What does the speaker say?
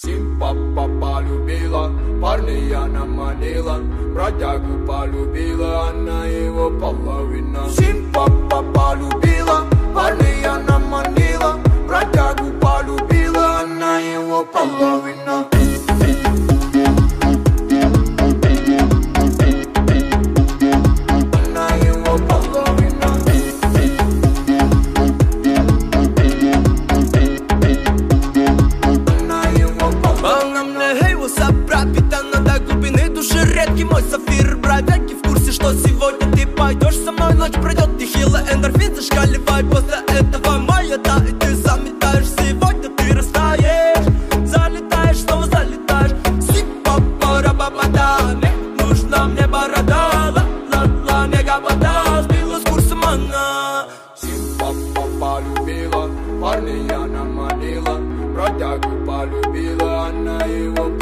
Симпапа полюбила, парня она манила Бродягу полюбила, она его половина. Симпапа полюбила, парня она манила Бродягу полюбила, она его половина Знаю, эй, васап, пропитана до глубины души Редкий мой сафир, бродяги в курсе, что сегодня ты пойдешь Со мной. Ночь пройдет нехило, эндорфин зашкаливай После этого моя, да, и ты заметаешь. Сегодня ты растаешь, залетаешь, снова залетаешь. Сипа, пара, баба, да, нужна мне борода. Ла, ла, ла, мега вода, сбила с курсом она Сипа, любила парня я наманила Бродягу полюбила. You. will